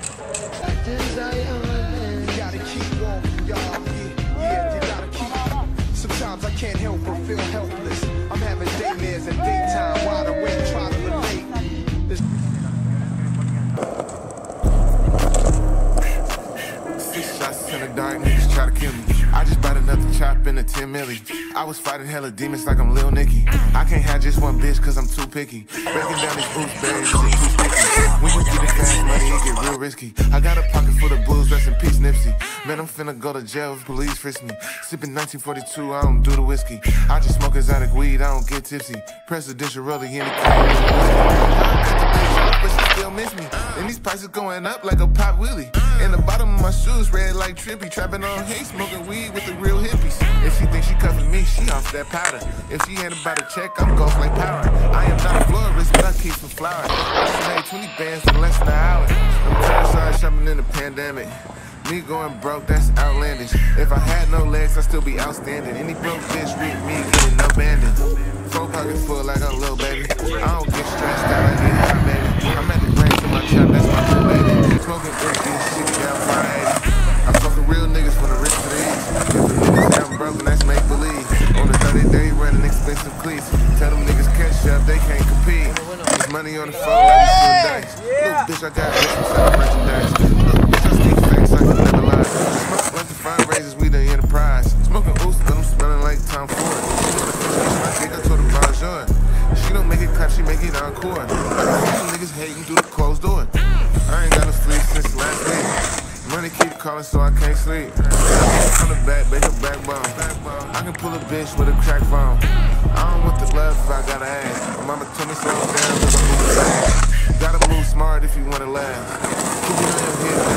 I Six shots in the dark, niggas try to kill me. I just bought another chop in a 10 milli. I was fighting hella demons like I'm Lil Nicky. I can't have just one bitch cause I'm too picky. Breaking down these boots, berries. When you get the fast money, it get real risky. I got a pocket full of blues, rest in peace, Nipsey. Man, I'm finna go to jail if police frisk me. Sipping 1942, I don't do the whiskey. I just smoke exotic weed, I don't get tipsy. Presidential rollie in the car. Prices going up like a pop wheelie. And the bottom of my shoes red like Trippie. Trapping on hay, smoking weed with the real hippies. If she thinks she cuffing me, she off that powder. If she ain't about to check, I'm ghost like power. I am not a florist, but I keep some flowers. I made 20 bands in less than an hour. I'm cash out shopping in the pandemic. Me going broke, that's outlandish. If I had no legs, I'd still be outstanding. Any broke bitch with me getting abandoned. Four pockets full like a little baby. Expensive. Tell them niggas catch up, they can't compete. There's money on the phone, doing dice. Look, bitch, I got rich selling merchandise. Look, bitch, I speak facts, I can never lie. Smoke like the fundraisers, we the enterprise. Smoking ooze, but I'm smelling like Tom Ford. My dick, I told her bonjour. She don't make it clap, she make it encore. I can see you niggas hating through the closed door. I ain't got no sleep since last week. Money keep calling, so I can't sleep. On the back, break her backbone. I can pull a bitch with a crack phone. I don't want the love if I gotta ask. My mama told me slow down, cause I'm moving fast. Gotta move smart if you wanna laugh. Keep your hip,